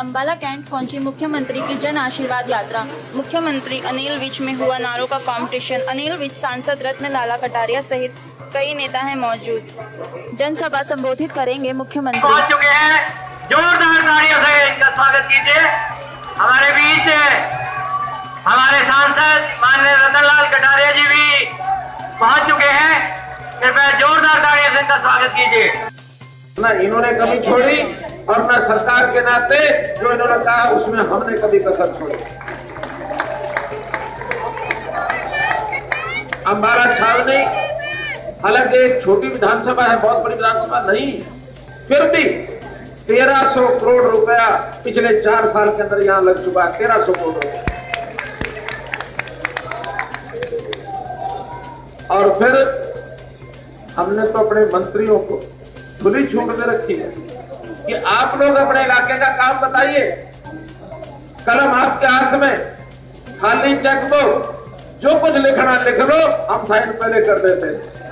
Ambala cantt पहुँची मुख्यमंत्री की जन आशीर्वाद यात्रा। मुख्यमंत्री अनिल विज में हुआ नारों का कंपटीशन अनिल विज सांसद रत्न लाला कटारिया सहित कई नेता हैं मौजूद। जनसभा संबोधित करेंगे मुख्यमंत्री। पहुँच चुके हैं। जोरदार तालियों से इनका स्वागत कीजिए। हमारे बीच हमारे सांसद माननीय रतन लाल कटारिया जी भी पहुँच चुके हैं। कृपया जोरदार तालियों से इनका स्वागत कीजिए। ना इन्होंने कभी छोड़ी? और ना सरकार के नाते जो इन्होंने कहा, उसमें हमने कभी कसर छोड़ी। अंबाला छावनी, हालाँकि एक छोटी विधानसभा है, बहुत बड़ी विधानसभा नहीं, फिर भी 1300 करोड़ रुपया पिछले चार साल के अंदर यहाँ लग चुका है, तेरह करोड़ रुपया। और फिर हमने तो अपने मंत्रियों को खुली छूट में रखी है। कि आप लोग अपने इलाके का काम बताइए। कलम आपके हाथ में खाली चेकबुक जो कुछ लिखना लिख लो, हम साइन पहले कर देते